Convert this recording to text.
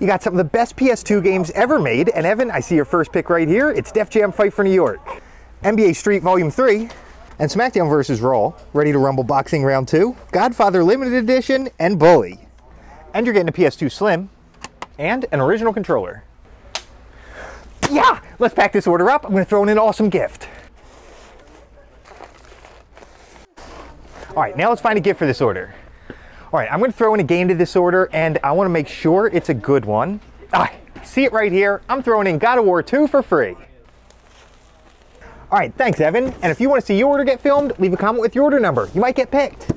You got some of the best PS2 games ever made, and Evan, I see your first pick right here. It's Def Jam Fight for New York. NBA Street Volume 3, and SmackDown vs. Raw, Ready to Rumble Boxing Round 2, Godfather Limited Edition, and Bully. And you're getting a PS2 Slim, and an original controller. Yeah, let's pack this order up. I'm gonna throw in an awesome gift. All right, now let's find a gift for this order. All right, I'm gonna throw in a game to this order and I wanna make sure it's a good one. Ah, see it right here? I'm throwing in God of War 2 for free. All right, thanks Evan. And if you wanna see your order get filmed, leave a comment with your order number. You might get picked.